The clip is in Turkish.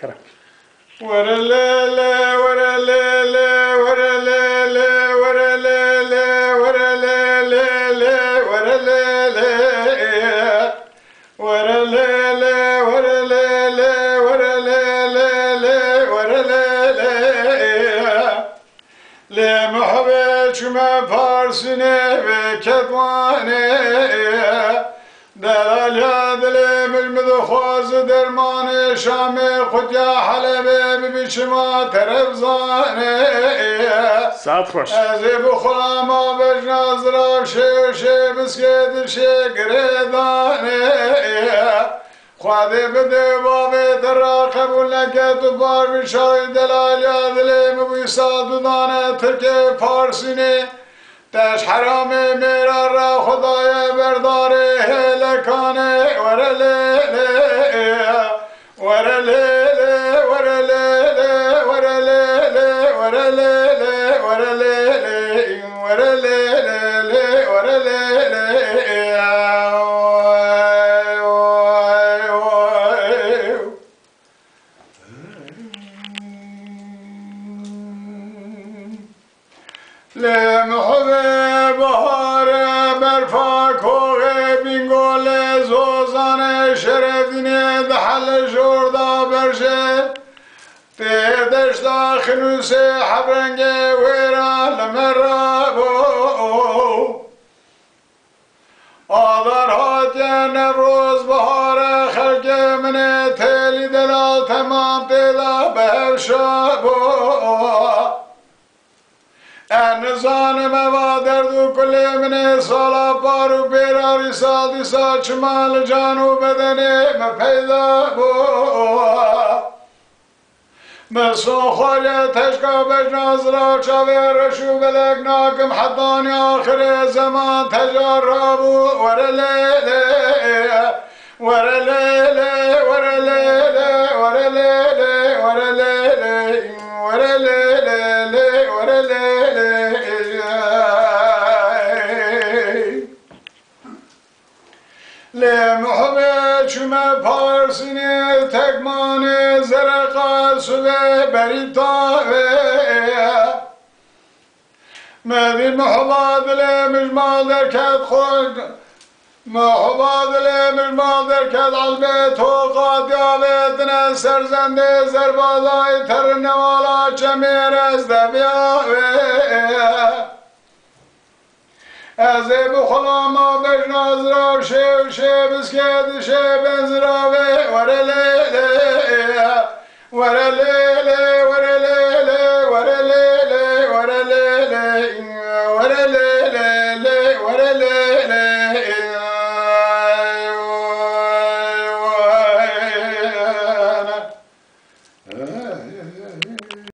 Kerem. Verelele, verelele, verelele, verelele, verelele, verelele, verelele, verelele, verelele, verelele, le muhabbet cüme parsine ve kedvane, در بل ملمد خواز درمان شام خود یا حلب ببیشما طرف زانه ساعت خوش از بخورم آبش نظرم شیر شیر بسکت شیر گردانه خواده بده بابه در قبول نکه تو بار بشای دلال یادلی مبیسا دودانه ترک پارسینه دش حرام میرا را خدای بردار برداره هلکانه ورلیله ورلیله ورلیله ورلیله ورلیله ورلیله ورلیله ورلیله لمحب بهار لجور دا برشه تهدش دا خنوس حبرنگ ویرا لمرابو آذر هات نوروز بهار خلق من تیلی دلال تمام نزان موا درد کل من سالا پارو پیرا رسال دسا چمال جانو بدن پیدا کو مسو خال تشکا بجناز را چاوی رشو بلک ناکم حدانی آخر زمان تجاربو ورلی ورلی Necme Parsin'e tekmane zereka süve berita ve Mevin muhabbat ile mücmal derket koy Muhabbat ile mücmal derket albet o kadiyavetine serzende zerbazayı terine vala çemir Ezi bu kulama beşne azra şey şey biskedi şey benzira ve verelele verelele